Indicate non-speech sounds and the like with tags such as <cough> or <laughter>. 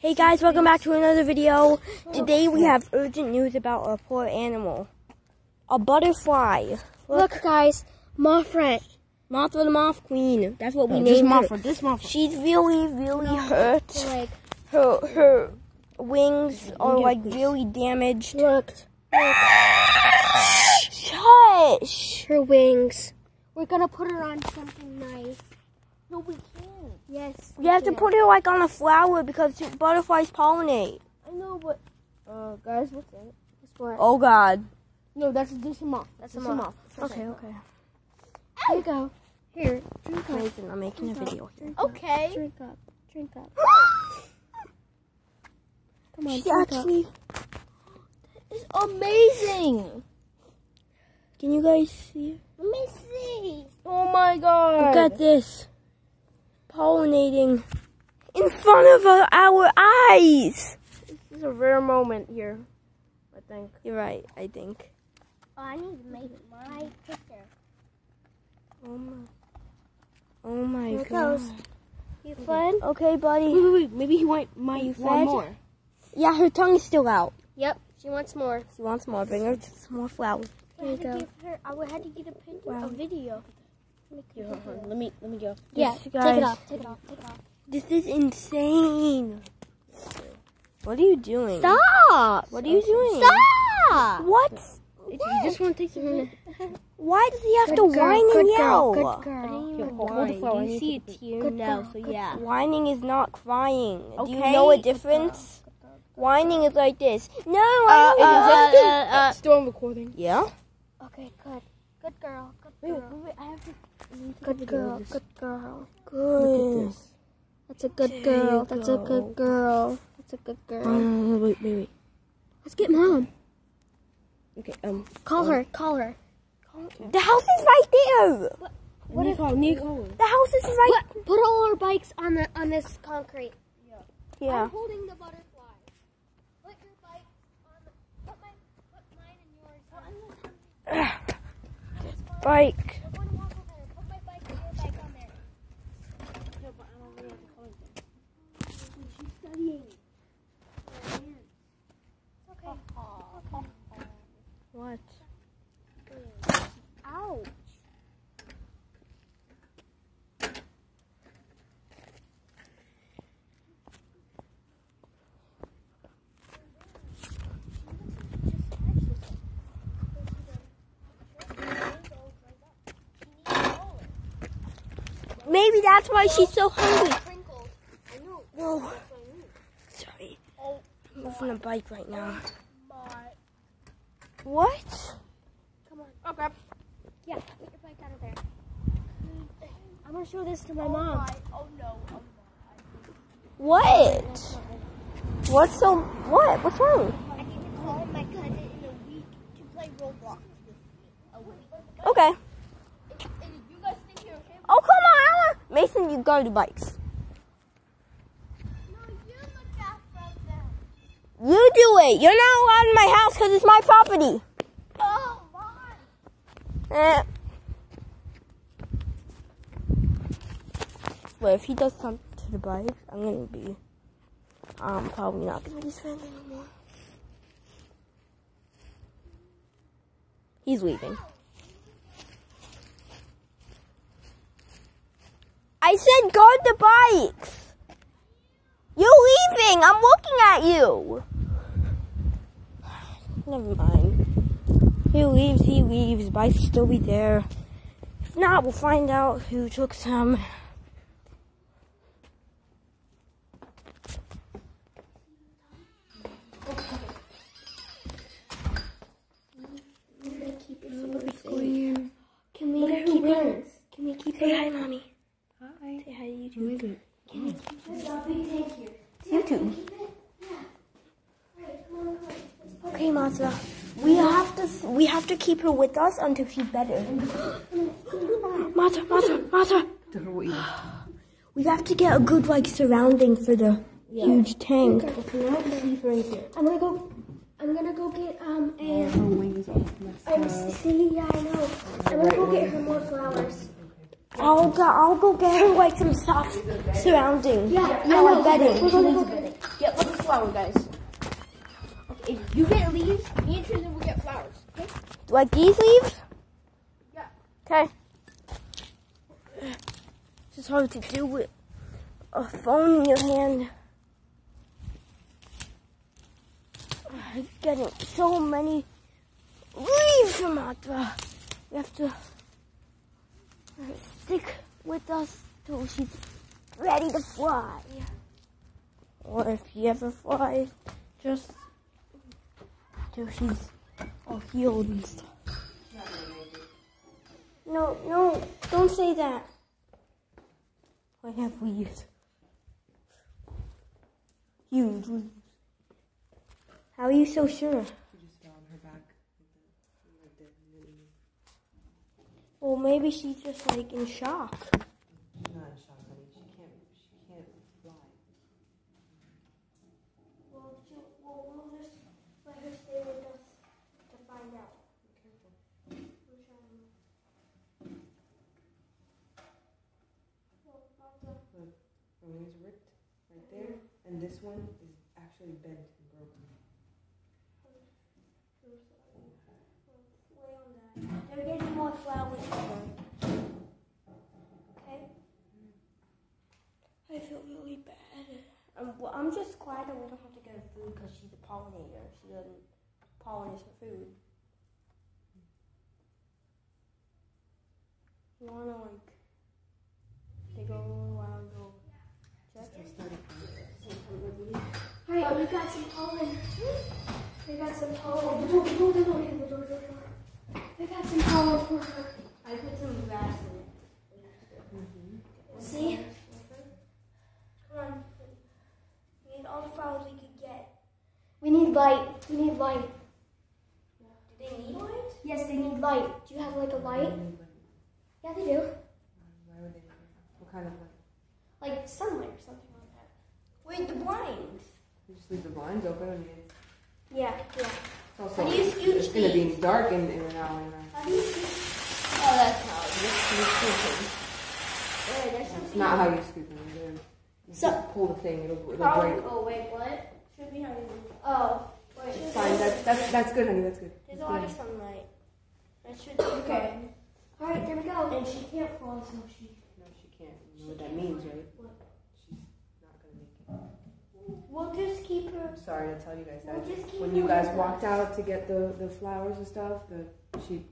Hey guys, welcome back to another video. Today we have urgent news about a poor animal. A butterfly. Look, guys, Mothra. Mothra the Moth Queen. That's what we this named her. This Mothra. She's really, really hurt. Like, Her her wings are like really damaged. look, Shush! her wings. We're gonna put her on something nice. No, we can't. Yes. You have to put it like on a flower because butterflies pollinate. I know, but uh, guys, what's that? This one. Oh God. No, that's this a moth. That's This a moth. Okay, okay. Here you go. Here, drink up. Mason, I'm making a video here. Okay. Drink up. Drink up. <gasps> Come on, She drink up. actually. It's amazing. Can you guys see? Let me see. Oh my god. Look at this. Pollinating in front of our, our eyes. This is a rare moment here. I think. You're right, I think. Oh, I need to make my picture. Oh my. Oh my Here god. goes. You fun? Okay, buddy. Wait, wait, wait. Maybe he might might You want fed? more. Yeah, her tongue is still out. Yep. She wants more. She wants more. Bring her some more flowers. Here you go. Her, I had to get a picture, Wow. a video. Here, hold on. Let me let me go. Yeah, Yes, take it off. Take it off. Take it off. This is insane. What are you doing? Stop! What are you doing? Stop! What? If you just want to take some. Why does he have Good to girl, whine good and girl, yell? Good girl. Here, hold, hold the flower. I You see to it take Good now, girl, so yeah. Whining is not crying. Okay. Do you know a difference? Whining is like this. No, Uh, I don't want to. uh, still recording. Yeah. Okay, good. Good girl. Good Wait, girl. wait, wait. I have to. Good take a video of girl. Good girl. Good. That's a good girl. That's a good girl. That's a good girl. Uh, wait, wait, wait. Let's get mom. Okay. Um. Call her. Call her. The house is right there. What I need call? The house is right. Put, put all our bikes on the on this concrete. Yeah. I'm holding the butterfly. Put your bike on the. Put my. Put mine and yours. On. <sighs> Bike. I want to walk over there. Put my bike and your bike on there. No, but I'm already on the calling. She's studying. What? Ouch. Maybe that's why she's so hungry. Crinkled. Whoa. Sorry. I'm moving the bike right now. What? Come on. Oh crap. Yeah, get your bike out of there. I'm gonna show this to my oh mom. Oh no. Oh, What? What's so? What? What's wrong? I need to call my cousin in a week to play Roblox with me. A week. Okay. you guys think you're okay? Oh come on, Ella. Mason, you go to bikes. No, you look after them. You do it. You're not allowed in my house because it's my property. Oh, why? Eh. But if he does something to the bike, I'm gonna be, um, probably not gonna be his friend anymore. He's leaving. I said guard the bikes. You're leaving. I'm looking at you. Never mind. He leaves, he leaves. Bikes still be there. If not, we'll find out who took some. Can we keep who her? wins. Can we keep Say hi, mommy. Hi. Say hi to YouTube. Who is it? YouTube. Okay, Mazda. We have to we have to keep her with us until she's better. Mazda, Mazda, Mazda. We have to get a good like surrounding for the huge tank. I'm gonna go. I'm gonna go get um a. Her wings are messed I'm up. see. Yeah, I know. I'm gonna go get her more flowers. I'll go I'll go get her like some soft surrounding. Yeah, yeah, like We're bedding. gonna go get it. Yep, flower, guys. If you get leaves, me and Tristan will get flowers. Okay? Like these leaves? Yeah. Okay. It's just hard to do with a phone in your hand. I'm getting so many leaves from Atra. You have to stick with us till she's ready to fly. Or if she ever flies, just till she's all healed and stuff. No, no, don't say that. I have leaves. Huge leaves. How are you so sure? Well, maybe she's just like in shock. she's not in shock, honey. She can't. She can't fly. Well, we'll just let her stay with us to find out. Her is ripped right there, and this one is actually bent and broken. They're getting more flowers for. Okay? I feel really bad. I'm, well, I'm just glad that we don't have to get her food because she's a pollinator. She doesn't pollinate her food. You wanna like take over a while and go check? Still starting We got some pollen. We got some pollen. Door, door, door, door, door, door, door. We got some pollen for her. I put some grass in it. See? Come on. We need all the flowers we could get. We need light. We need light. Do they need light? Yes, they need light. Do you have like a light? Yeah, they do. Why would they? What kind of light? Like sunlight or something like that. Wait, the blinds. You just leave the blinds open. I mean, it's Yeah, yeah. also How do you scooch it's gonna be dark in, in an hour and a. How do you see? Oh, that's how it there's It's something. not how you scoop them. You you So- just pull the thing. It'll, it'll Oh, break. Oh, wait, what? Should be how you do. Oh, wait. It's fine. That's that's that's good, honey. That's good. There's a lot of sunlight. That should be Okay. Alright, there we go. And she can't fall, so she. No, she can't. You know what that means, right? She's not gonna make it. We'll just keep her. Sorry to tell you guys that. We'll When you guys walked out to get the, the flowers and stuff, the she